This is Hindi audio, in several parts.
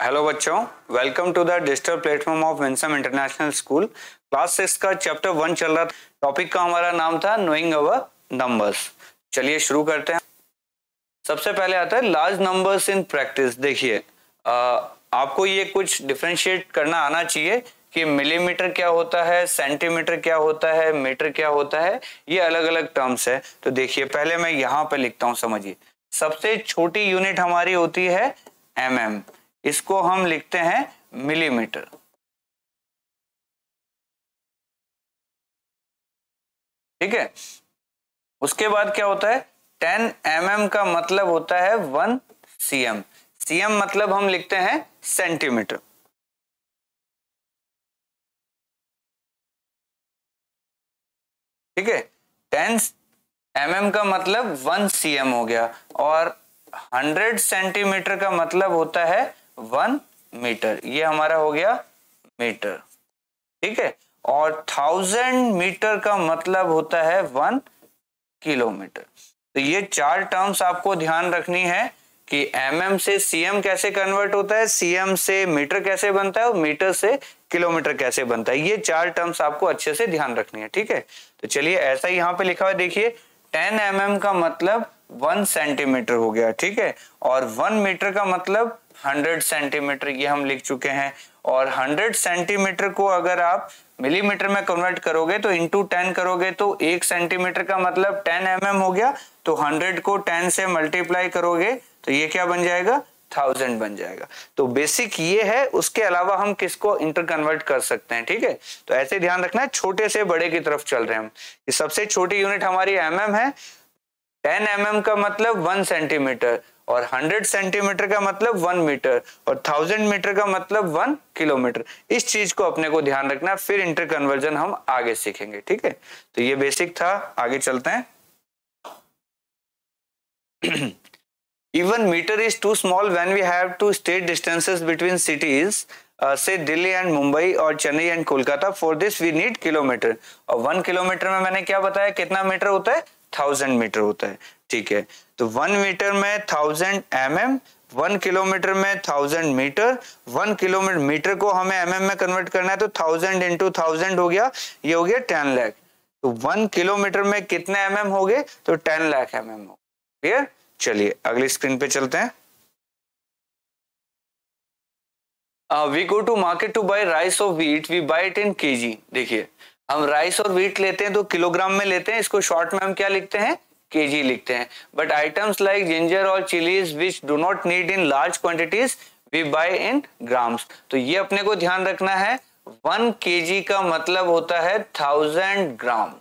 हेलो बच्चों. Welcome to the digital platform of Winsome International School class six का चैप्टर वन चल रहा था. टॉपिक का हमारा नाम था नोइंग अवर नंबर्स चलिए शुरू करते हैं. सबसे पहले आता है लार्ज नंबर्स इन प्रैक्टिस देखिए आपको ये कुछ डिफ्रेंशिएट करना आना चाहिए कि मिलीमीटर क्या होता है सेंटीमीटर क्या होता है मीटर क्या होता है, ये अलग अलग टर्म्स है। तो देखिए, पहले मैं यहाँ पे लिखता हूँ, समझिए। सबसे छोटी यूनिट हमारी होती है एम mm. इसको हम लिखते हैं मिलीमीटर। ठीक है? उसके बाद क्या होता है? टेन एम mm का मतलब होता है वन सीएम। सीएम मतलब हम लिखते हैं सेंटीमीटर। ठीक है? टेन एम mm का मतलब वन सीएम हो गया और हंड्रेड सेंटीमीटर का मतलब होता है वन मीटर, ये हमारा हो गया मीटर, ठीक है? और थाउज़ेंड मीटर का मतलब होता है वन किलोमीटर। तो ये चार टर्म्स आपको ध्यान रखनी है कि एम mm से सीएम कैसे कन्वर्ट होता है सीएम से मीटर कैसे बनता है और मीटर से किलोमीटर कैसे बनता है। ये चार टर्म्स आपको अच्छे से ध्यान रखनी है, ठीक है? तो चलिए, ऐसा यहाँ पे लिखा हुआ देखिए टेन एम mm का मतलब वन सेंटीमीटर हो गया, ठीक है? और वन मीटर का मतलब हंड्रेड सेंटीमीटर ये हम लिख चुके हैं। और हंड्रेड सेंटीमीटर को अगर आप मिलीमीटर में कन्वर्ट करोगे तो इंटू टेन करोगे तो एक सेंटीमीटर का मतलब टेन एम mm हो गया। तो हंड्रेड को टेन से मल्टीप्लाई करोगे तो ये क्या बन जाएगा? थाउज़ेंड बन जाएगा। तो बेसिक ये है, उसके अलावा हम किसको इंटर कन्वर्ट कर सकते हैं, ठीक है? तो ऐसे ध्यान रखना है, छोटे से बड़े की तरफ़ चल रहे हैं हम। सबसे छोटी यूनिट हमारी एम mm है। टेन एम mm का मतलब वन सेंटीमीटर और हंड्रेड सेंटीमीटर का मतलब वन मीटर और थाउज़ेंड मीटर का मतलब वन किलोमीटर। इस चीज़ को अपने को ध्यान रखना फिर इंटर कन्वर्जन हम आगे सीखेंगे ठीक है? तो ये बेसिक था आगे चलते हैं। Meter is too small when we have to state distances between cities uh, say Delhi and Mumbai और Chennai and Kolkata for this we need kilometre और वन किलोमीटर में मैंने क्या बताया? कितना मीटर होता है? थाउज़ेंड मीटर होता है। ठीक है। तो वन मीटर में thousand M M one kilometre में thousand metre, one kilometre, metre को हमें एम mm में कन्वर्ट करना है तो थाउज़ेंड इंटू थाउज़ेंड हो गया, ये हो गया टेन लैख तो वन किलोमीटर में कितने एम mm हो गए तो टेन लाख एम एम हो क्लियर चलिए, अगली स्क्रीन पे चलते हैं। We go to market to buy rice of wheat we buy it in KG देखिए, हम राइस और वीट लेते हैं तो किलोग्राम में लेते हैं, इसको शॉर्ट में हम क्या लिखते हैं? केजी लिखते हैं। बट आइटम्स लाइक जिंजर और chillies which do not need in large quantities we buy in grams तो ये अपने को ध्यान रखना है। वन केजी का मतलब होता है थाउज़ेंड ग्राम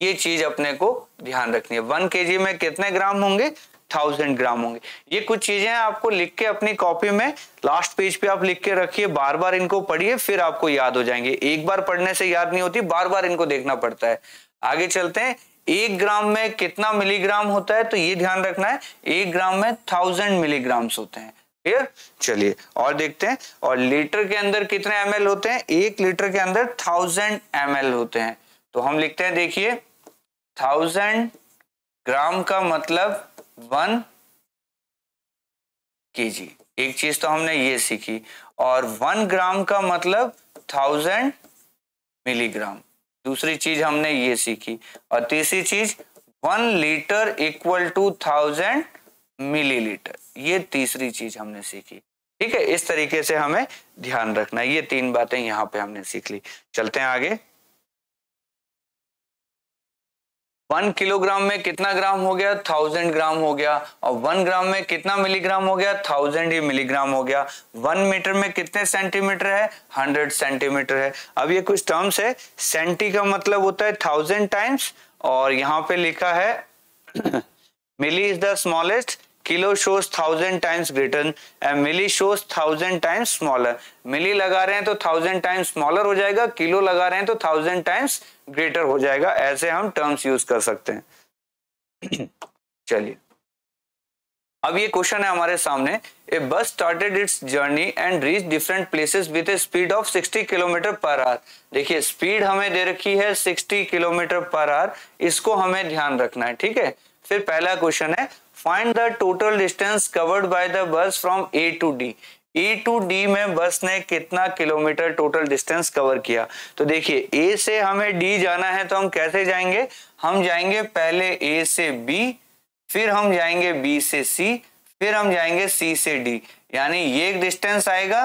ये चीज़ अपने को ध्यान रखनी है। वन केजी में कितने ग्राम होंगे? थाउज़ेंड ग्राम होंगे। ये कुछ चीज़ें आपको लिख के अपनी कॉपी में लास्ट पेज पे आप लिख के रखिए। बार बार इनको पढ़िए, फिर आपको याद हो जाएँगे। एक बार पढ़ने से याद नहीं होती, बार बार इनको देखना पड़ता है। आगे चलते हैं। एक ग्राम में कितना मिलीग्राम होता है? तो ये ध्यान रखना है, एक ग्राम में थाउज़ेंड मिलीग्राम्स होते हैं। क्लियर चलिए, और देखते हैं, और लीटर के अंदर कितने एमएल होते हैं? एक लीटर के अंदर थाउज़ेंड एमएल होते हैं। तो हम लिखते हैं, देखिए थाउज़ेंड ग्राम का मतलब वन केजी एक चीज़ तो हमने ये सीखी, और वन ग्राम का मतलब थाउज़ेंड मिलीग्राम दूसरी चीज़ हमने ये सीखी और तीसरी चीज़ one litre equal to thousand millilitre. ये तीसरी चीज़ हमने सीखी। ठीक है, इस तरीके से हमें ध्यान रखना ये तीन बातें यहाँ पे हमने सीख ली। चलते हैं आगे। वन किलोग्राम में कितना ग्राम हो गया? थाउज़ेंड ग्राम हो गया। और वन ग्राम में कितना मिलीग्राम हो गया? थाउज़ेंड ही मिलीग्राम हो गया। वन मीटर में कितने सेंटीमीटर है? हंड्रेड सेंटीमीटर है। अब ये कुछ टर्म्स है। सेंटी का मतलब होता है थाउज़ेंड टाइम्स और यहाँ पे लिखा है milli is the smallest kilo shows thousand times greater and milli shows thousand times smaller milli लगा रहे हैं तो थाउज़ेंड टाइम्स स्मॉलर हो जाएगा। किलो लगा रहे हैं तो थाउज़ेंड टाइम्स ग्रेटर हो जाएगा, ऐसे हम टर्म्स यूज़ कर सकते हैं। चलिए। अब ये क्वेश्चन है हमारे सामने। A bus started its journey and reach different places with a speed of 60 kilometre per hour देखिए स्पीड हमें दे रखी है 60 किलोमीटर पर आवर इसको हमें ध्यान रखना है, ठीक है? फिर पहला क्वेश्चन है find the total distance covered by the bus from A to D A to D में बस ने कितना किलोमीटर टोटल डिस्टेंस कवर किया? तो देखिए ए से हमें डी जाना है तो हम कैसे जाएँगे? हम जाएँगे पहले ए से बी फिर हम जाएँगे बी से सी फिर हम जाएँगे सी से डी यानी ये एक डिस्टेंस आएगा,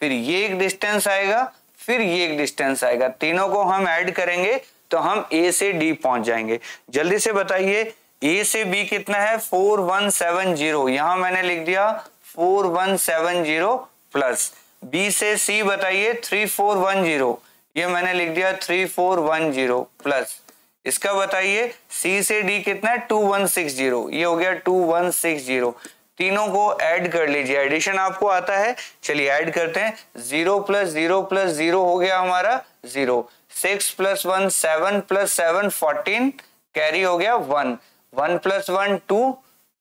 फिर ये एक डिस्टेंस आएगा, फिर ये एक डिस्टेंस आएगा। तीनों को हम ऐड करेंगे तो हम ए से डी पहुँच जाएँगे। जल्दी से बताइए ए से बी कितना है? फोर वन सेवन ज़ीरो यहाँ मैंने लिख दिया four one seven zero plus. B से सी बताइए, थ्री फोर वन ज़ीरो। ये मैंने लिख दिया three four one zero plus. इसका बताइए सी से डी कितना है? Two one six zero. ये हो गया टू वन सिक्स ज़ीरो। तीनों को ऐड कर लीजिए। एडिशन आपको आता है। चलिए ऐड करते हैं। Zero plus zero plus zero हो गया हमारा zero. Six plus one seven plus seven fourteen, carry हो गया one. One plus one two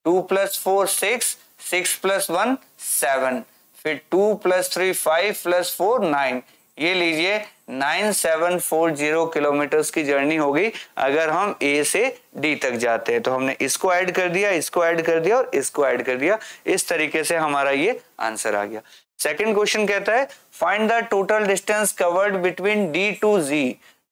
two plus four six six plus one, seven. फिर two plus three, five plus four, nine. ये लीजिए 9740 किलोमीटर की जर्नी होगी अगर हम ए से डी तक जाते हैं। तो हमने इसको ऐड कर दिया, इसको ऐड कर दिया और इसको ऐड कर दिया। इस तरीके से हमारा ये आंसर आ गया। सेकंड क्वेश्चन कहता है find the total distance covered between D to G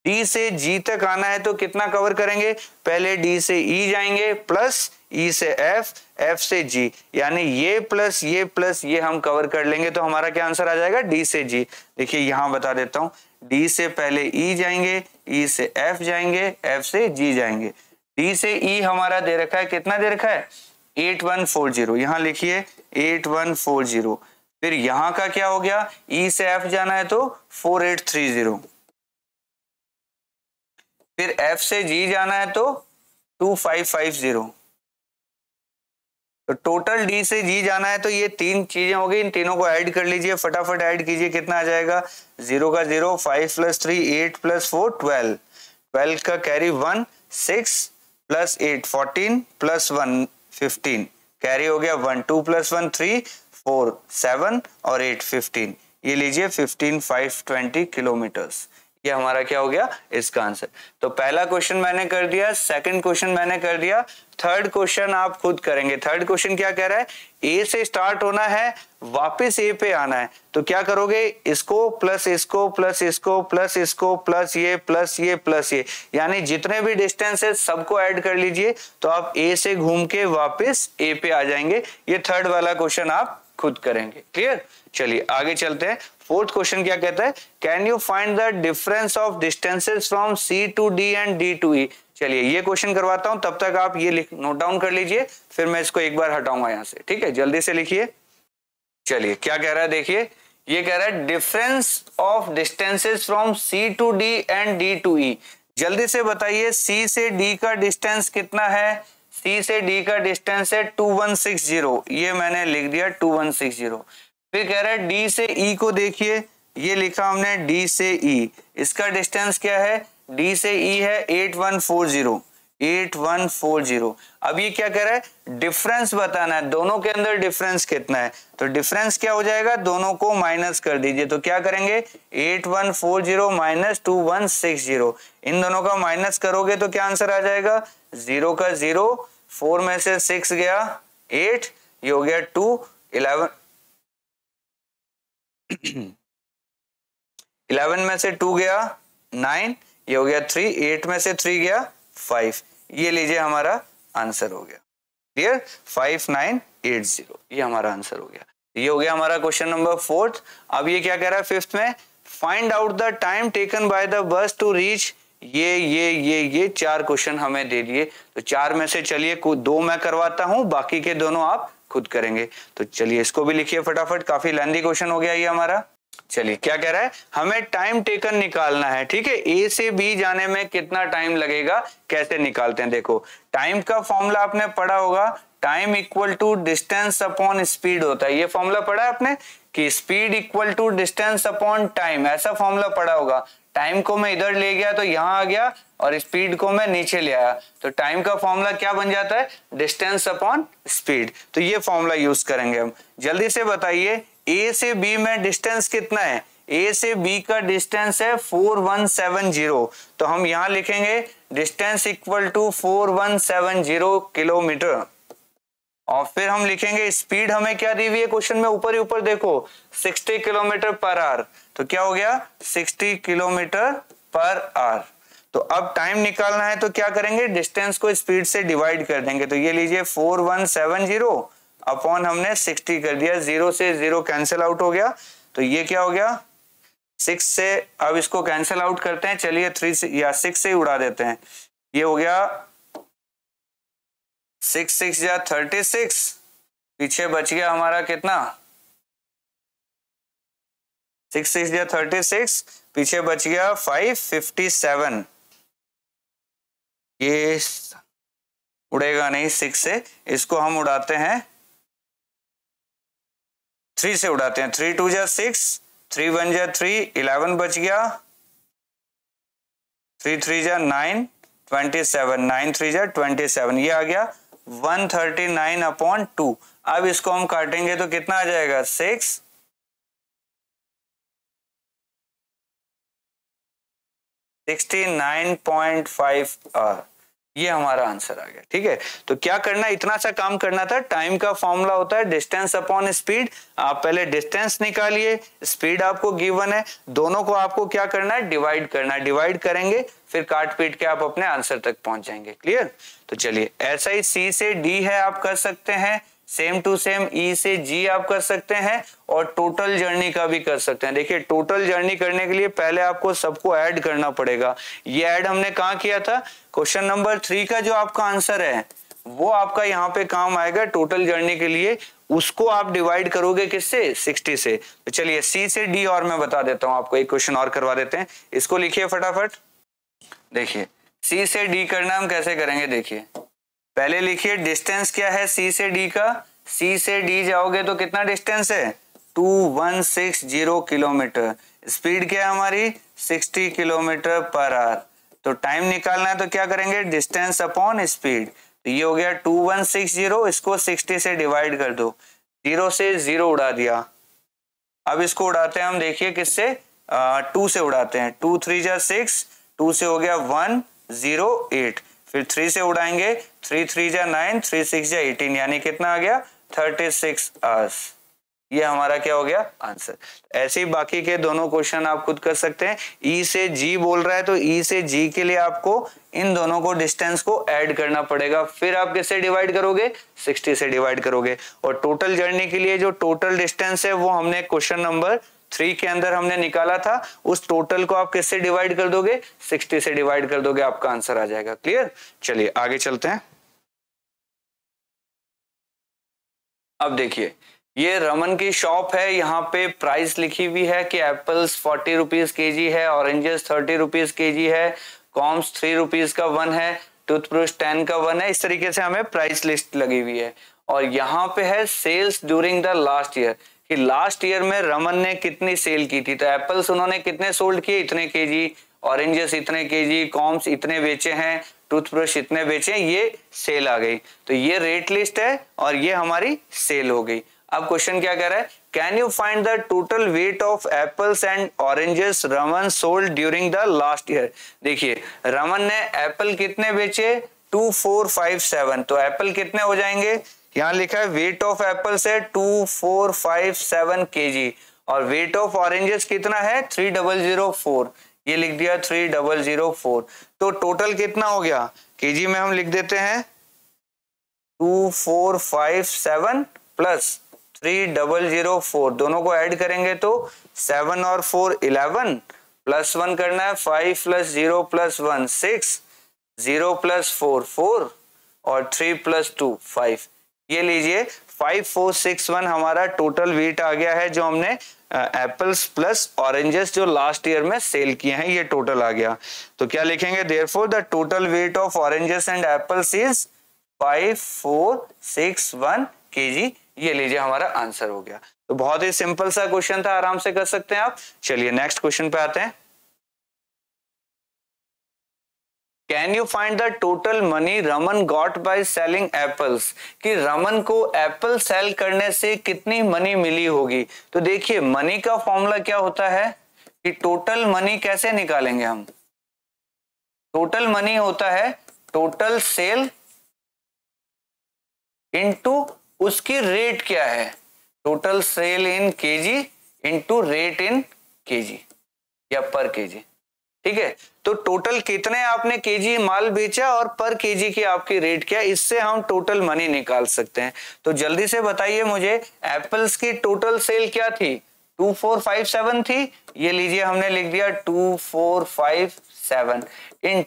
D से जी तक आना है तो कितना कवर करेंगे? पहले डी से ई e जाएँगे प्लस ई e से एफ़ एफ़ से जी यानी ये प्लस ये प्लस ये हम कवर कर लेंगे तो हमारा क्या आंसर आ जाएगा? डी से जी देखिए, यहाँ बता देता हूँ। डी से पहले ई e जाएँगे ई e से एफ़ जाएँगे एफ़ से जी जाएँगे। डी से ई e हमारा दे रखा है, कितना दे रखा है? एट वन फोर ज़ीरो यहाँ लिखिए एट वन फोर ज़ीरो फिर यहाँ का क्या हो गया? ई e से एफ़ जाना है तो फोर एट थ्री ज़ीरो फिर एफ़ से जी जाना है तो टू फाइव फाइव ज़ीरो तो टोटल डी से जी जाना है तो ये तीन चीज़ें हो गई इन तीनों को ऐड कर लीजिए, फटाफट ऐड कीजिए, कितना आ जाएगा? ज़ीरो का zero five plus three eight plus four twelve twelve का carry one six plus eight fourteen plus one fifteen carry हो गया one two plus one three four seven और एट फिफ्टीन ये लीजिए फिफ्टीन फाइव ट्वेंटी किलोमीटर्स ये हमारा क्या हो गया? इसका आंसर तो पहला क्वेश्चन मैंने कर दिया सेकंड क्वेश्चन मैंने कर दिया थर्ड क्वेश्चन आप खुद करेंगे. थर्ड क्वेश्चन क्या कह रहा है? ए से स्टार्ट होना है, वापस ए पे आना है. तो क्या करोगे? इसको प्लस इसको प्लस इसको प्लस इसको प्लस ये प्लस ये प्लस ये. यानी जितने भी डिस्टेंस है, सबको ऐड कर लीजिए तो आप ए से घूम के वापस ए पे आ जाएँगे. ये थर्ड वाला क्वेश्चन आप खुद करेंगे. क्लियर चलिए, आगे चलते हैं. फोर्थ क्वेश्चन क्या कहता है? Can you find the difference of distances from C to D and D to E चलिए, ये क्वेश्चन करवाता हूँ, तब तक आप ये नोट डाउन कर लीजिए, फिर मैं इसको एक बार हटाऊँगा यहाँ से, ठीक है? जल्दी से लिखिए। चलिए, क्या कह रहा है? देखिए, ये कह रहा है difference of distances from C to D and D to E जल्दी से बताइए सी से डी का डिस्टेंस कितना है? सी से डी का डिस्टेंस है 2160 ये मैंने लिख दिया 2160 फिर कह रहा है डी से ई e को देखिए, ये लिखा हमने डी से ई। e. इसका डिस्टेंस क्या है? डी से ई e है 8140 8140 अब ये क्या कह रहा है? डिफरेंस बताना है। दोनों के अंदर डिफरेंस कितना है? तो डिफरेंस क्या हो जाएगा? दोनों को माइनस कर दीजिए। तो क्या करेंगे? 8140 minus two one six zero इन दोनों का माइनस करोगे तो क्या आंसर आ जाएगा? ज़ीरो का ज़ीरो फोर में से सिक्स गया एट ये हो गया टू इलेवन इलेवन में से टू गया, नाइन, ये हो गया थ्री एट में से थ्री गया फाइव ये लीजिए हमारा आंसर हो गया. Clear five nine eight zero ये हमारा आंसर हो गया. ये हो गया हमारा क्वेश्चन नंबर फोर्थ अब ये क्या कह रहा है फिफ्थ में? Find out the time taken by the bus to reach ये ये ये ये चार क्वेश्चन हमें दे दिए। तो चार में से चलिए दो मैं करवाता हूँ, बाकी के दोनों आप खुद करेंगे। तो चलिए, इसको भी लिखिए फटाफट, काफ़ी लेंदी क्वेश्चन हो गया ये हमारा। चलिए, क्या कह रहा है? हमें टाइम टेकन निकालना है, ठीक है? ए से बी जाने में कितना टाइम लगेगा? कैसे निकालते हैं? देखो टाइम का फॉर्मूला आपने पढ़ा होगा time equal to distance upon speed होता है। ये फॉर्मूला पढ़ा है आपने? कि speed equal to distance upon time ऐसा फॉर्मूला पढ़ा होगा। टाइम को मैं इधर ले गया तो यहाँ आ गया और स्पीड को मैं नीचे ले आया। तो टाइम का फॉर्मूला क्या बन जाता है? डिस्टेंस अपॉन स्पीड तो ये फॉर्मूला यूज़ करेंगे हम। जल्दी से बताइए ए से बी में डिस्टेंस कितना है? ए से बी का डिस्टेंस है 4170 तो हम यहाँ लिखेंगे डिस्टेंस इक्वल टू 4170 किलोमीटर और फिर हम लिखेंगे स्पीड हमें क्या दी हुई है? क्वेश्चन में ऊपर ही ऊपर देखो 60 किलोमीटर पर आवर तो क्या हो गया? 60 किलोमीटर पर आवर। तो अब टाइम निकालना है तो क्या करेंगे? डिस्टेंस को स्पीड से डिवाइड कर देंगे। तो ये लीजिए four one seven zero upon हमने सिक्सटी कर दिया। ज़ीरो से ज़ीरो कैंसिल आउट हो गया। तो ये क्या हो गया? सिक्स से, अब इसको कैंसिल आउट करते हैं। चलिए थ्री से, या सिक्स से उड़ा देते हैं। ये हो गया सिक्स सिक्स या थर्टी सिक्स पीछे बच गया हमारा कितना? सिक्स सिक्स या थर्टी सिक्स, पीछे बच गया फाइव फिफ्टी सेवन। ये उड़ेगा नहीं सिक्स से, इसको हम उड़ाते हैं। थ्री से उड़ाते हैं, थ्री टू जा सिक्स, थ्री वन जा थ्री, इलेवन बच गया। थ्री थ्री जा nine, twenty seven, nine three जा ट्वेंटी सेवन, ये आ गया one thirty nine upon two. अब इसको हम काटेंगे तो कितना आ जाएगा? सिक्स ये हमारा आंसर आ गया, ठीक है? तो क्या करना, इतना सा काम करना था। टाइम का फॉर्मूला होता है डिस्टेंस अपॉन स्पीड। आप पहले डिस्टेंस निकालिए, स्पीड आपको गिवन है। दोनों को आपको क्या करना है, डिवाइड करना है। डिवाइड करेंगे, फिर काट पीट के आप अपने आंसर तक पहुँच जाएँगे। क्लियर? तो चलिए, ऐसा ही सी से डी है, आप कर सकते हैं। सेम टू सेम ई से जी आप कर सकते हैं और टोटल जर्नी का भी कर सकते हैं। देखिए, टोटल जर्नी करने के लिए पहले आपको सबको ऐड करना पड़ेगा। ये ऐड हमने कहा किया था? क्वेश्चन नंबर थ्री का जो आपका आंसर है, वो आपका यहाँ पे काम आएगा टोटल जर्नी के लिए। उसको आप डिवाइड करोगे किससे? 60 से। तो चलिए, सी से डी और मैं बता देता हूँ आपको। एक क्वेश्चन और करवा देते हैं। इसको लिखिए फटाफट। देखिए, सी से डी करना हम कैसे करेंगे? देखिए। पहले लिखिए डिस्टेंस क्या है सी से डी का? सी से डी जाओगे तो कितना डिस्टेंस है? Two one six zero kilometre. Speed क्या है हमारी? सिक्सटी किलोमीटर पर आवर तो टाइम निकालना है तो क्या करेंगे? डिस्टेंस अपॉन स्पीड तो ये हो गया टू वन सिक्स ज़ीरो इसको सिक्सटी से डिवाइड कर दो। ज़ीरो से ज़ीरो उड़ा दिया। अब इसको उड़ाते हैं हम, देखिए किससे? टू से उड़ाते हैं। टू थ्री जा सिक्स टू से हो गया वन ज़ीरो एट फिर थ्री से उड़ाएँगे। थ्री थ्री जा नाइन थ्री सिक्स जा एटीन यानी कितना आ गया? थर्टी सिक्स आवर्स ये हमारा क्या हो गया? आंसर ऐसे ही बाकी के दोनों क्वेश्चन आप खुद कर सकते हैं। ई e से जी बोल रहा है तो ई e से जी के लिए आपको इन दोनों को डिस्टेंस को ऐड करना पड़ेगा। फिर आप किससे डिवाइड करोगे? 60 से डिवाइड करोगे। और टोटल जर्नी के लिए जो टोटल डिस्टेंस है, वो हमने क्वेश्चन नंबर थ्री के अंदर हमने निकाला था, उस टोटल को आप किससे डिवाइड कर दोगे? सिक्सटी से डिवाइड कर दोगे, आपका आंसर आ जाएगा। क्लियर चलिए, आगे चलते हैं। अब देखिए, ये रमन की शॉप है, यहाँ पे प्राइस लिखी हुई है कि apples forty rupees K G है oranges thirty rupees K G है कॉम्स थ्री रुपीज़ का वन है टूथब्रश टेन का वन है, इस तरीके से हमें प्राइस लिस्ट लगी हुई है। और यहाँ पे है sales during the last year कि लास्ट ईयर में रमन ने कितनी सेल की थी? तो एप्पल्स उन्होंने कितने सोल्ड किए? इतने के जी ऑरेंजेस इतने के जी कॉम्स इतने बेचे हैं। टूथब्रश इतने बेचे हैं। ये सेल आ गई। तो ये रेट लिस्ट है और ये हमारी सेल हो गई। अब क्वेश्चन क्या कह रहा है? Can you find the total weight of apples and oranges Raman sold during the last year देखिए, रमन ने एप्पल कितने बेचे? टू फोर फाइव सेवन तो एप्पल कितने हो जाएँगे? यहाँ लिखा है वेट ऑफ़ एप्पल से two four five seven K G और वेट ऑफ़ ऑरेंजेस कितना है? थ्री डबल ज़ीरो फोर ये लिख दिया थ्री डबल ज़ीरो फोर तो टोटल कितना हो गया? केजी में हम लिख देते हैं two four five seven plus three double zero four दोनों को ऐड करेंगे तो सेवन और फोर इलेवन प्लस वन करना है five plus zero plus one six zero plus four four और थ्री प्लस टू फाइव ये लीजिए फाइव फोर सिक्स वन हमारा टोटल वेट आ गया है जो हमने एप्पल्स प्लस ऑरेंजेस जो लास्ट ईयर में सेल किए हैं, ये टोटल आ गया। तो क्या लिखेंगे? Therefore the total weight of oranges and apples is five four six one K G ये लीजिए, हमारा आंसर हो गया। तो बहुत ही सिंपल सा क्वेश्चन था, आराम से कर सकते हैं आप। चलिए नेक्स्ट क्वेश्चन पे आते हैं। Can you find the total money Raman got by selling apples कि रमन को एप्पल सेल करने से कितनी मनी मिली होगी? तो देखिए मनी का फॉर्मूला क्या होता है? कि टोटल मनी कैसे निकालेंगे हम? टोटल मनी होता है टोटल सेल इंटू उसकी रेट क्या है? Total sale in KG into rate in KG या पर केजी ठीक है? तो टोटल कितने आपने केजी माल बेचा और पर केजी की आपकी रेट क्या? इससे हम टोटल मनी निकाल सकते हैं। तो जल्दी से बताइए मुझे एप्पल्स की टोटल सेल क्या थी? टू फोर फाइव सेवन थी? ये लीजिए हमने लिख दिया two four five seven in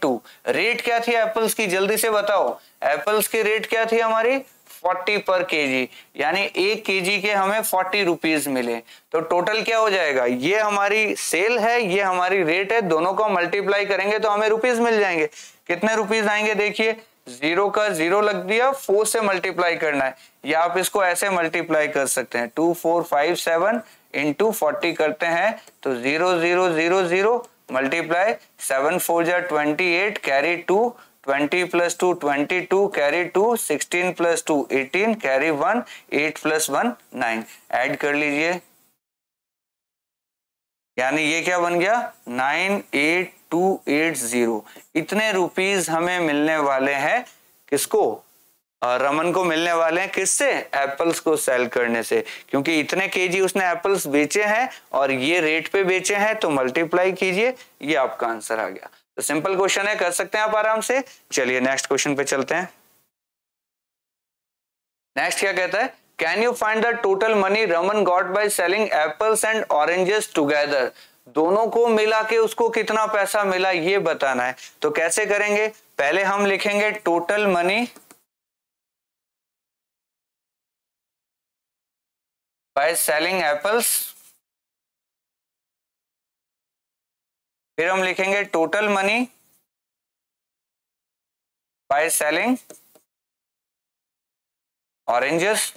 rate क्या थी एप्पल्स की? जल्दी से बताओ। एप्पल्स की रेट क्या थी हमारी? फोर्टी पर केजी, यानी एक केजी के हमें फोर्टी रुपीज़ मिले। तो टोटल क्या हो जाएगा? ये हमारी सेल है, ये हमारी रेट है, दोनों को मल्टीप्लाई करेंगे तो हमें रुपीज़ मिल जाएँगे। कितने रुपीज़ आएँगे देखिए? ज़ीरो का ज़ीरो लग दिया, फोर से मल्टीप्लाई करना है। या आप इसको ऐसे मल्टीप्लाई कर सकते हैं। Two, four, five, seven into forty करते हैं तो zero zero zero zero, multiply seven, four जा twenty eight, carry two twenty plus two, twenty two, carry two, sixteen plus two, eighteen, carry one, eight plus one, nine. Add कर लीजिए। यानी ये क्या बन गया? Nine, eight, two, eight, zero. इतने रुपीज़ हमें मिलने वाले हैं किसको? रमन को मिलने वाले हैं किससे? एप्पल्स को सेल करने से। क्योंकि इतने केजी उसने एप्पल्स बेचे हैं और ये रेट पे बेचे हैं तो मल्टीप्लाई कीजिए, ये आपका आंसर आ गया। तो सिंपल क्वेश्चन है, कर सकते हैं आप आराम से। चलिए नेक्स्ट क्वेश्चन पे चलते हैं। नेक्स्ट क्या कहता है? Can you find the total money Raman got by selling apples and oranges together दोनों को मिला के उसको कितना पैसा मिला, ये बताना है। तो कैसे करेंगे? पहले हम लिखेंगे total money by selling apples फिर हम लिखेंगे total money by selling oranges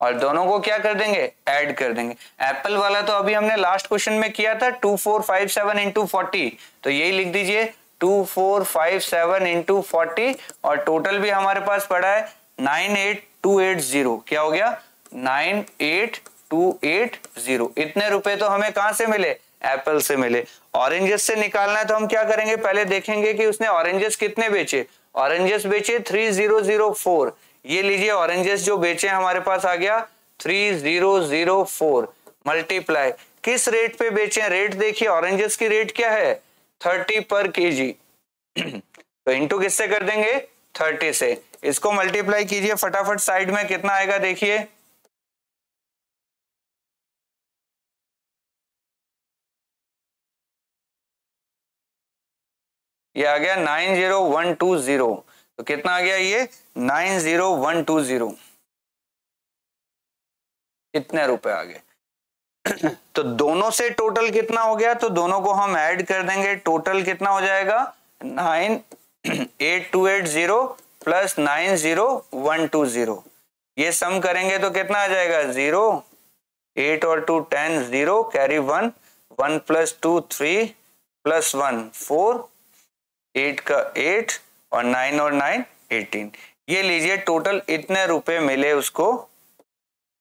और दोनों को क्या कर देंगे? ऐड कर देंगे। एप्पल वाला तो अभी हमने लास्ट क्वेश्चन में किया था two four five seven into forty तो यही लिख दीजिए two four five seven into forty और टोटल भी हमारे पास पड़ा है nine eight two eight zero क्या हो गया? Nine eight two eight zero इतने रुपए तो हमें कहाँ से मिले? एप्पल से मिले। ऑरेंजेस से निकालना है तो हम क्या करेंगे? पहले देखेंगे कि उसने ऑरेंजेस कितने बेचे। ऑरेंजेस बेचे थ्री ज़ीरो ज़ीरो फोर। ये लीजिए, ऑरेंजेस जो बेचे हमारे पास आ गया three zero zero four. Multiply. किस रेट पे बेचे रेट देखिए, ऑरेंजेस की रेट क्या है? थर्टी पर केजी। तो इंटू किससे कर देंगे? थर्टी से। इसको मल्टीप्लाई कीजिए, फटाफट साइड में कितना आएगा देखिए। ये आ गया nine zero one two zero. तो कितना आ गया ये? Nine zero one two zero. कितने रुपए आ गए? तो दोनों से टोटल कितना हो गया? तो दोनों को हम ऐड कर देंगे। टोटल कितना हो जाएगा? Nine eight two eight zero plus nine zero one two zero. ये सम करेंगे तो कितना आ जाएगा? ज़ीरो। एट और two ten, zero. Carry one. One plus two three plus one four eight का एट और नाइन और नाइन एटीन। ये लीजिए टोटल इतने रुपए मिले उसको।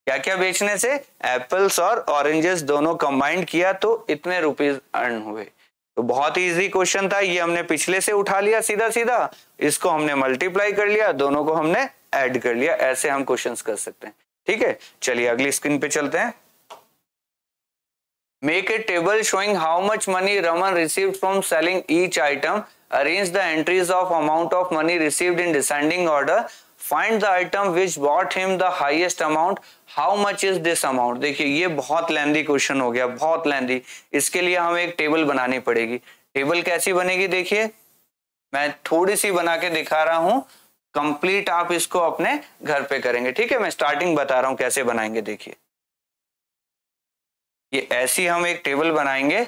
क्या क्या बेचने से? एप्पल्स और ऑरेंजेस दोनों कंबाइंड किया तो इतने रुपीज़ अर्न हुए। तो बहुत ही इजी क्वेश्चन था, ये हमने पिछले से उठा लिया सीधा सीधा इसको हमने मल्टीप्लाई कर लिया, दोनों को हमने ऐड कर लिया। ऐसे हम क्वेश्चंस कर सकते हैं। ठीक है? चलिए, अगली स्क्रीन पे चलते हैं। Make a table showing how much money Raman receive from selling each item Arrange the entries of amount of money received in descending order. Find the item which bought him the highest amount. How much is this amount? देखिए, ये बहुत लेंदी क्वेश्चन हो गया, बहुत लेंदी इसके लिए हमें एक टेबल बनानी पड़ेगी टेबल कैसी बनेगी देखिए मैं थोड़ी सी बना के दिखा रहा हूँ कंप्लीट आप इसको अपने घर पे करेंगे ठीक है, मैं स्टार्टिंग बता रहा हूँ कैसे बनाएँगे देखिए ये ऐसी हम एक टेबल बनाएँगे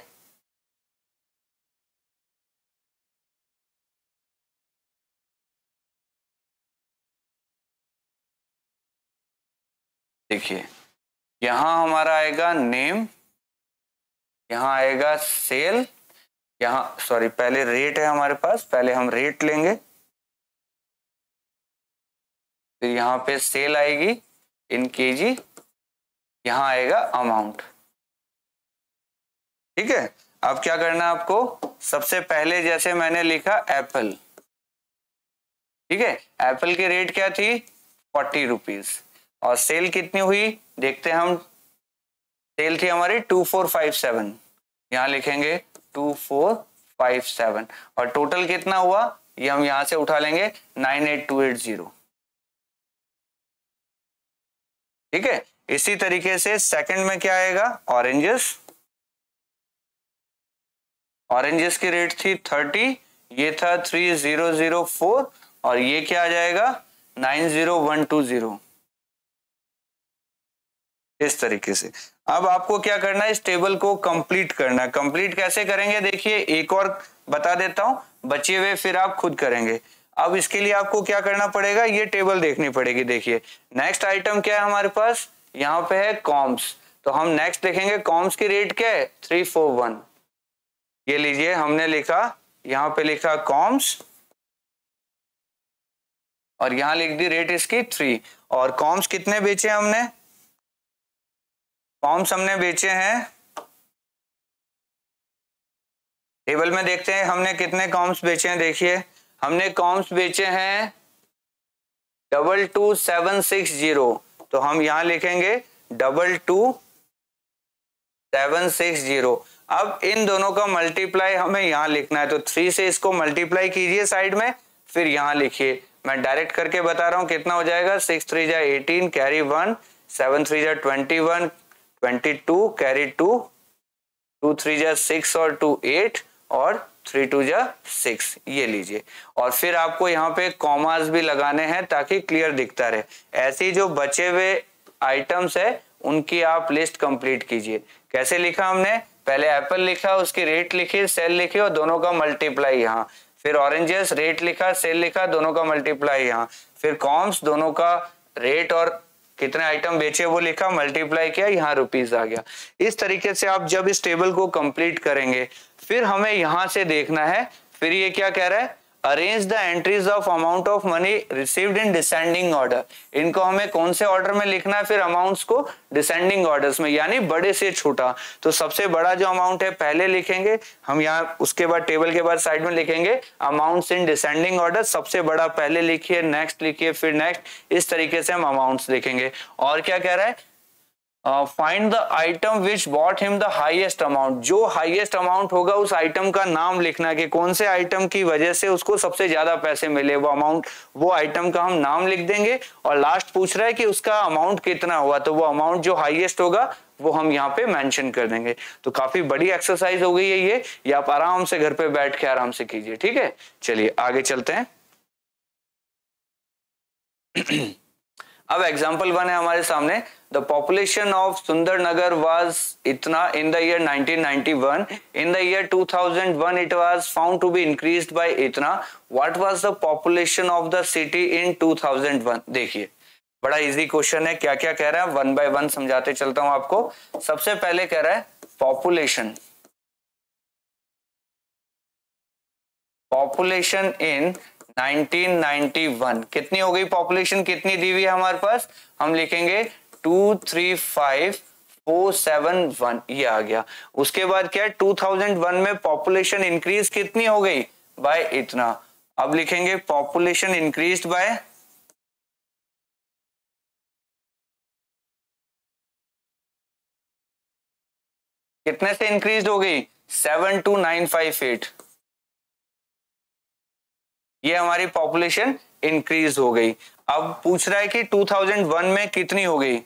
देखिए, यहाँ हमारा आएगा नेम यहाँ आएगा सेल यहाँ सॉरी पहले रेट है हमारे पास, पहले हम रेट लेंगे। फिर यहाँ पे सेल आएगी इन केजी यहाँ आएगा अमाउंट ठीक है? अब क्या करना है आपको? सबसे पहले जैसे मैंने लिखा एप्पल ठीक है? एप्पल की रेट क्या थी? फोर्टी रुपीज़ और सेल कितनी हुई? देखते हैं हम। सेल थी हमारी टू फोर फाइव सेवन यहाँ लिखेंगे टू फोर फाइव सेवन और टोटल कितना हुआ? ये हम यहाँ से उठा लेंगे nine eight two eight zero ठीक है? इसी तरीके से सेकंड में क्या आएगा? ऑरेंजेस ऑरेंजेस की रेट थी थर्टी ये था थ्री ज़ीरो ज़ीरो फोर और ये क्या आ जाएगा? Nine zero one two zero इस तरीके से। अब आपको क्या करना है? इस टेबल को कंप्लीट करना है। कंप्लीट कैसे करेंगे? देखिए, एक और बता देता हूँ। बचे हुए फिर आप खुद करेंगे। अब इसके लिए आपको क्या करना पड़ेगा? ये टेबल देखनी पड़ेगी, देखिए। नेक्स्ट आइटम क्या है हमारे पास? यहाँ पे है कॉम्स तो हम नेक्स्ट देखेंगे कॉम्स की रेट क्या है? थ्री फोर वन ये लीजिए, हमने लिखा, यहाँ पे लिखा कॉम्स और यहाँ लिख दी रेट इसकी थ्री और कॉम्स कितने बेचे हमने? कॉम्स हमने बेचे हैं। टेबल में देखते हैं हमने कितने कॉम्स बेचे हैं, देखिए। हमने कॉम्स बेचे हैं double two seven six zero. तो हम यहाँ लिखेंगे double two seven six zero. अब इन दोनों का मल्टीप्लाई हमें यहाँ लिखना है। तो थ्री से इसको मल्टीप्लाई कीजिए साइड में, फिर यहाँ लिखिए। मैं डायरेक्ट करके बता रहा हूँ कितना हो जाएगा, सिक्स थ्री जा eighteen, carry one, seven three जा twenty one twenty two carry two two three जा सिक्स और टू एट और थ्री टू जा सिक्स ये लीजिए। और फिर आपको यहाँ पे कॉमास भी लगाने हैं ताकि क्लियर दिखता रहे। ऐसे जो बचे हुए आइटम्स है, उनकी आप लिस्ट कंप्लीट कीजिए। कैसे लिखा हमने? पहले एप्पल लिखा, उसकी रेट लिखी सेल लिखी और दोनों का मल्टीप्लाई यहाँ। फिर ऑरेंजेस रेट लिखा सेल लिखा, दोनों का मल्टीप्लाई यहाँ। फिर कॉम्स दोनों का रेट और कितने आइटम बेचे वो लिखा मल्टीप्लाई किया, यहाँ रुपीज़ आ गया। इस तरीके से आप जब इस टेबल को कंप्लीट करेंगे, फिर हमें यहाँ से देखना है, फिर ये क्या कह रहा है? Arrange the entries of amount of money received in descending order इनको हमें कौन से ऑर्डर में लिखना है? फिर अमाउंट्स को डिसेंडिंग ऑर्डर्स में, यानी बड़े से छोटा। तो सबसे बड़ा जो अमाउंट है, पहले लिखेंगे। हम यहाँ उसके बाद टेबल के बाद साइड में लिखेंगे। अमाउंट्स इन डिसेंडिंग ऑर्डर सबसे बड़ा पहले लिखिए नेक्स्ट लिखिए, फिर नेक्स्ट इस तरीके से हम अमाउंट्स लिखेंगे। और क्या कह रहा है? Find the item which bought him the highest amount जो हाईएस्ट अमाउंट होगा उस आइटम का नाम लिखना कि कौन से आइटम की वजह से उसको सबसे ज़्यादा पैसे मिले। वो अमाउंट वो आइटम का हम नाम लिख देंगे और लास्ट पूछ रहा है कि उसका अमाउंट कितना हुआ। तो वो अमाउंट जो हाईएस्ट होगा, वो हम यहाँ पे मेंशन कर देंगे। तो काफ़ी बड़ी एक्सरसाइज हो गई है ये। ये आप आराम से घर पे बैठ के आराम से कीजिए, ठीक है? चलिए, आगे चलते हैं। अब एग्ज़ाम्पल वन है हमारे सामने। द पॉपुलेशन ऑफ़ सुंदर नगर वॉज़ इतना in the year 1991 in the year 2001 it was found to be increase by इतना. What was the population of the city in 2001 देखिए। बड़ा इजी क्वेश्चन है। क्या क्या कह रहा है? वन बाय वन समझाते चलता हूँ आपको। सबसे पहले कह रहा है पॉपुलेशन पॉपुलेशन इन 1991 कितनी हो गई पॉपुलेशन कितनी दी हुई है हमारे पास? हम लिखेंगे two three five four seven one ये आ गया। उसके बाद क्या है? 2001 में पॉपुलेशन इंक्रीज कितनी हो गई? बाय इतना। अब लिखेंगे पॉपुलेशन इंक्रीज बाय कितने से इंक्रीज हो गई? Seven two nine five eight ये हमारी पॉपुलेशन इंक्रीज हो गई। अब पूछ रहा है कि 2001 में कितनी हो गई?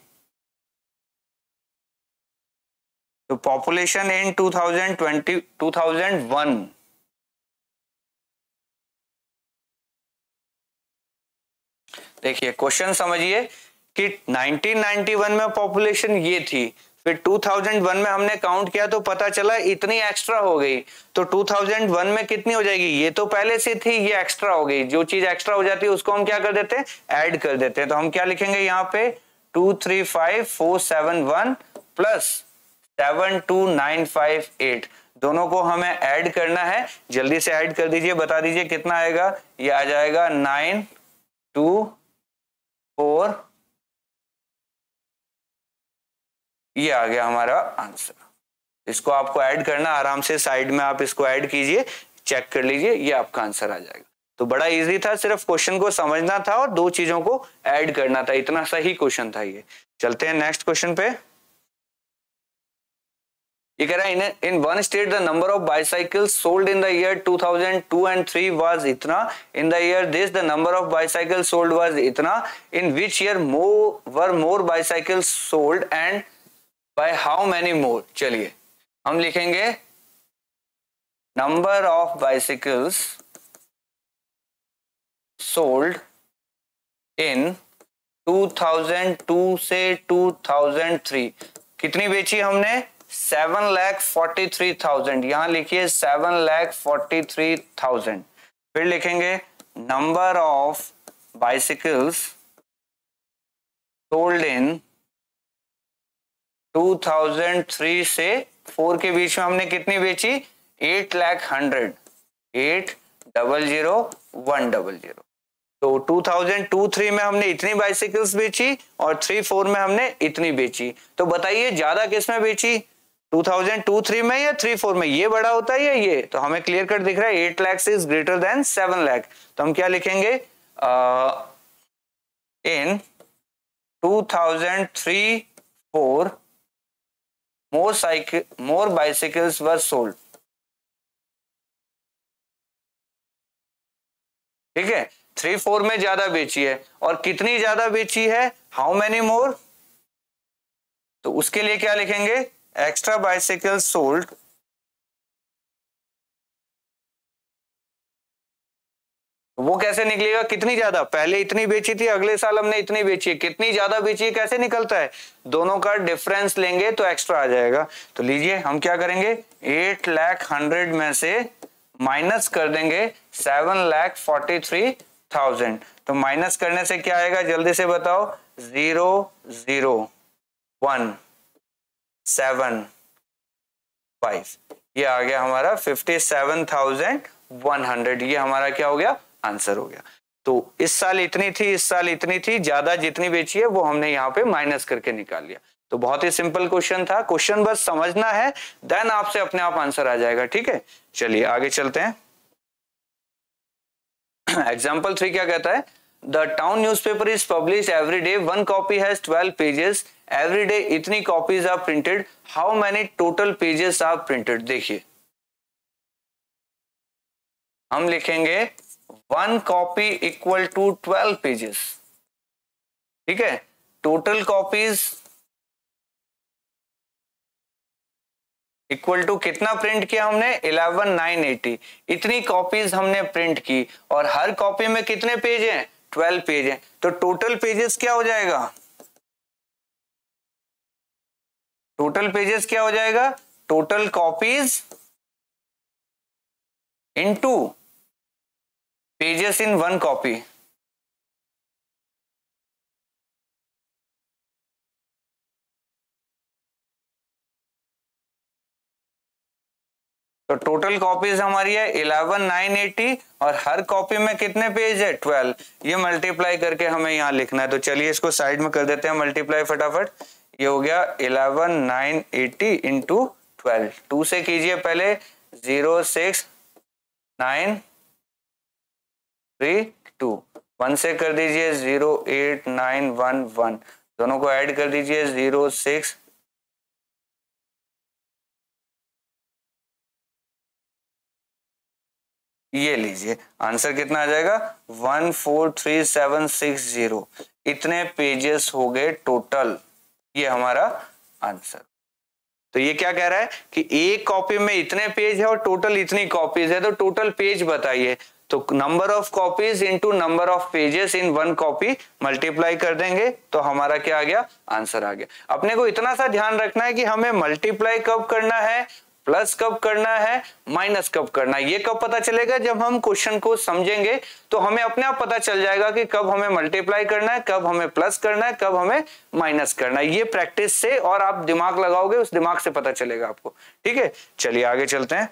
तो पॉपुलेशन इन 2020 2001 देखिए क्वेश्चन समझिए कि 1991 में पॉपुलेशन ये थी। फिर 2001 में हमने काउंट किया तो पता चला इतनी एक्स्ट्रा हो गई। तो 2001 में कितनी हो जाएगी? ये तो पहले से थी, ये एक्स्ट्रा हो गई। जो चीज़ एक्स्ट्रा हो जाती है, उसको हम क्या कर देते हैं? ऐड कर देते हैं। तो हम क्या लिखेंगे यहाँ पे? Two three five four seven one plus seven two nine five eight दोनों को हमें ऐड करना है। जल्दी से ऐड कर दीजिए, बता दीजिए कितना आएगा? ये आ जाएगा नाइन टू फोर ये आ गया हमारा आंसर इसको आपको ऐड करना, आराम से साइड में आप इसको ऐड कीजिए चेक कर लीजिए, ये आपका आंसर आ जाएगा. तो बड़ा इजी था, सिर्फ़ क्वेश्चन को समझना था और दो चीज़ों को ऐड करना था, इतना सही क्वेश्चन था ये. चलते हैं नेक्स्ट क्वेश्चन पे. ये कह रहा है in one state the number of bicycle sold in the year 2002 and 3 was इतना. In the year this the number of bicycle sold was इतना. In which year more were more bicycle sold and by how many more चलिए, हम लिखेंगे number of bicycles sold in 2002 से 2003 कितनी बेची हमने? Seven lakh forty three thousand यहाँ लिखिए seven lakh forty three thousand फिर लिखेंगे number of bicycles sold in 2003 से फोर के बीच में हमने कितनी बेची? Eight lakh hundred eight double zero one double zero तो 2002-3 में हमने इतनी बाइसिकल्स बेची और थ्री फोर में हमने इतनी बेची। तो बताइए, ज़्यादा किसमें बेची 2002-3 में या थ्री फोर में? ये बड़ा होता है या ये? तो हमें क्लियर कट दिख रहा है eight lakhs is greater than seven lakh तो हम क्या लिखेंगे? इन 2003-4 more cycle more bicycles were sold. ठीक है? थ्री फोर में ज़्यादा बेची है। और कितनी ज़्यादा बेची है? हाउ मैनी मोर तो उसके लिए क्या लिखेंगे? एक्स्ट्रा बाइसिकल सोल्ड वो कैसे निकलेगा? कितनी ज़्यादा? पहले इतनी बेची थी, अगले साल हमने इतनी बेची है। कितनी ज़्यादा बेची है, कैसे निकलता है? दोनों का डिफरेंस लेंगे तो एक्स्ट्रा आ जाएगा। तो लीजिए, हम क्या करेंगे? एट लैख हंड्रेड में से माइनस कर देंगे seven lakh forty three thousand तो माइनस करने से क्या आएगा? जल्दी से बताओ। Zero zero one seven five ये आ गया हमारा fifty seven thousand one hundred ये हमारा क्या हो गया? आंसर हो गया। तो इस साल इतनी थी, इस साल इतनी थी, ज़्यादा जितनी बेची है, वो हमने यहाँ पे माइनस करके निकाल लिया। तो बहुत ही सिंपल क्वेश्चन था। क्वेश्चन बस समझना है देन आपसे अपने आप आंसर आ जाएगा, ठीक है? चलिए, आगे चलते हैं। एग्ज़ाम्पल थ्री क्या कहता है? The town newspaper is publish every day one copy has twelve pages every day इतनी copies are printed how many total pages are printed देखिए। हम लिखेंगे one copy equal to twelve pages. ठीक है? टोटल कॉपीज इक्वल टू कितना प्रिंट किया हमने? Eleven, nine, eighty. इतनी कॉपीज हमने प्रिंट की और हर कॉपी में कितने पेज हैं? ट्वेल्व पेज हैं। तो टोटल पेजेस क्या हो जाएगा? टोटल पेजेस क्या हो जाएगा? Total copies into pages in one copy. तो टोटल कॉपीज हमारी है इलेवन नाइन एटी और हर कॉपी में कितने पेज है? ट्वेल्व ये मल्टीप्लाई करके हमें यहाँ लिखना है। तो चलिए इसको साइड में कर देते हैं मल्टीप्लाई फटाफट। ये हो गया eleven nine eighty into twelve two से कीजिए पहले zero six nine three two one से कर दीजिए zero eight nine one one दोनों को ऐड कर दीजिए ज़ीरो सिक्स ये लीजिए। आंसर कितना आ जाएगा? One four three seven six zero इतने पेजेस हो गए टोटल ये हमारा आंसर तो ये क्या कह रहा है कि एक कॉपी में इतने पेज है और टोटल इतनी कॉपीज है तो टोटल पेज बताइए। तो number of copies into number of pages in one copy multiply कर देंगे तो हमारा क्या आ गया? आंसर आ गया। अपने को इतना सा ध्यान रखना है कि हमें मल्टीप्लाई कब करना है प्लस कब करना है माइनस कब करना है। ये कब पता चलेगा? जब हम क्वेश्चन को समझेंगे तो हमें अपने आप पता चल जाएगा कि कब हमें मल्टीप्लाई करना है, कब हमें प्लस करना है, कब हमें माइनस करना है। ये प्रैक्टिस से और आप दिमाग लगाओगे, उस दिमाग से पता चलेगा आपको। ठीक है? चलिए आगे चलते हैं।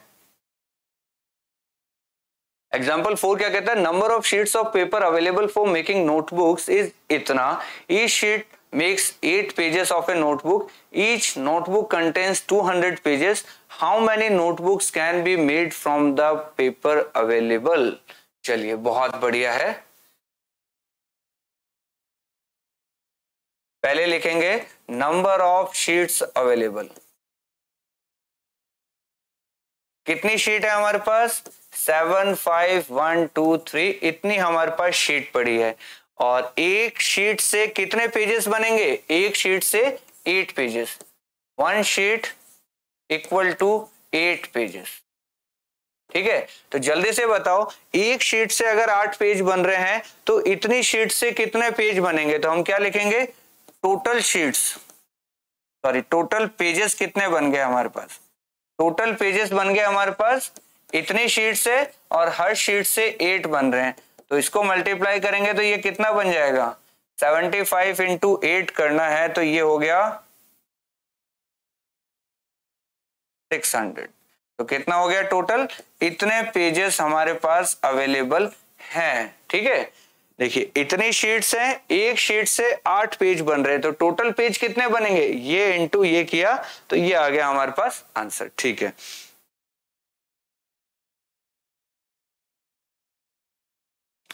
एग्ज़ाम्पल फोर क्या कहता है? Number of sheets of paper available for making notebooks is इतना। Each sheet makes eight pages of a notebook each notebook two hundred pages how many notebooks can be made from the paper available चलिए, बहुत बढ़िया है। पहले लिखेंगे नंबर ऑफ़ शीट्स अवेलेबल कितनी शीट है हमारे पास? Seven five one two three इतनी हमारे पास शीट पड़ी है। और एक शीट से कितने पेजेस बनेंगे? एक शीट से eight pages one sheet equal to eight pages ठीक है? तो जल्दी से बताओ, एक शीट से अगर आठ पेज बन रहे हैं तो इतनी शीट से कितने पेज बनेंगे? तो हम क्या लिखेंगे? Total sheets sorry total pages कितने बन गए हमारे पास? टोटल पेजेस बन गए हमारे पास इतनी शीट से और हर शीट से एट बन रहे हैं। तो इसको मल्टीप्लाई करेंगे तो ये कितना बन जाएगा? 75 फाइव इंटू एट करना है तो ये हो गया 600 तो कितना हो गया टोटल इतने पेजेस हमारे पास अवेलेबल हैं, ठीक है? देखिए, इतनी शीट्स हैं, एक शीट से आठ पेज बन रहे हैं तो टोटल पेज कितने बनेंगे? ये इंटू ये किया तो ये आ गया हमारे पास आंसर ठीक है?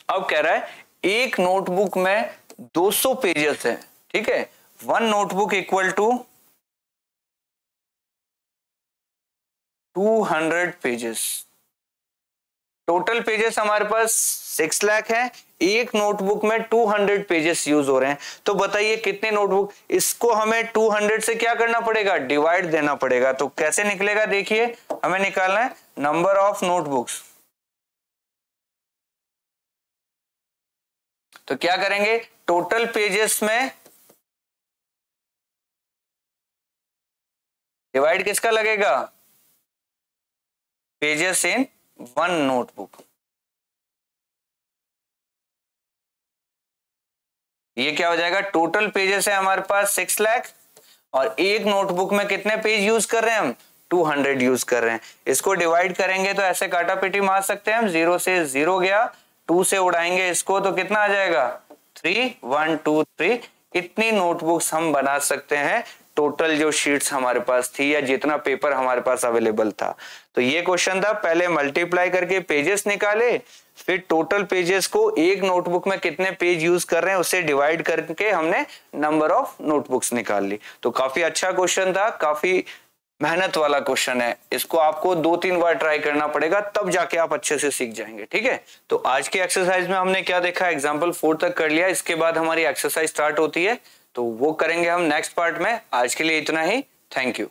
अब कह रहा है, एक नोटबुक में 200 पेजेस है, ठीक है? One notebook equal to 200 pages total pages हमारे पास सिक्स लाख है, एक नोटबुक में 200 पेजेस यूज़ हो रहे हैं। तो बताइए कितने नोटबुक इसको हमें 200 से क्या करना पड़ेगा? डिवाइड देना पड़ेगा। तो कैसे निकलेगा? देखिए, हमें निकालना है नंबर ऑफ़ नोटबुक्स तो क्या करेंगे? टोटल पेजेस में डिवाइड किसका लगेगा? पेजेस इन वन नोटबुक ये क्या हो जाएगा? टोटल पेजेस है हमारे पास सिक्स लैख और एक नोटबुक में कितने पेज यूज़ कर रहे हैं हम? टू हंड्रेड यूज़ कर रहे हैं। इसको डिवाइड करेंगे तो ऐसे काटा पेटी मार सकते हैं हम। ज़ीरो से ज़ीरो गया। टू से उड़ाएँगे इसको तो कितना आ जाएगा? थ्री वन टू थ्री इतनी नोटबुक्स हम बना सकते हैं। टोटल जो शीट्स हमारे पास थी या जितना पेपर हमारे पास अवेलेबल था। तो ये क्वेश्चन था, पहले मल्टीप्लाई करके पेजेस निकाले, फिर टोटल पेजेस को एक नोटबुक में कितने पेज यूज़ कर रहे हैं, उससे डिवाइड करके हमने नंबर ऑफ़ नोटबुक्स निकाल ली। तो काफ़ी अच्छा क्वेश्चन था, काफ़ी मेहनत वाला क्वेश्चन है। इसको आपको दो तीन बार ट्राई करना पड़ेगा, तब जाके आप अच्छे से सीख जाएँगे, ठीक है? तो आज के एक्सरसाइज में हमने क्या देखा? एग्ज़ाम्पल फोर तक कर लिया। इसके बाद हमारी एक्सरसाइज स्टार्ट होती है। तो वो करेंगे हम नेक्स्ट पार्ट में। आज के लिए इतना ही। Thank you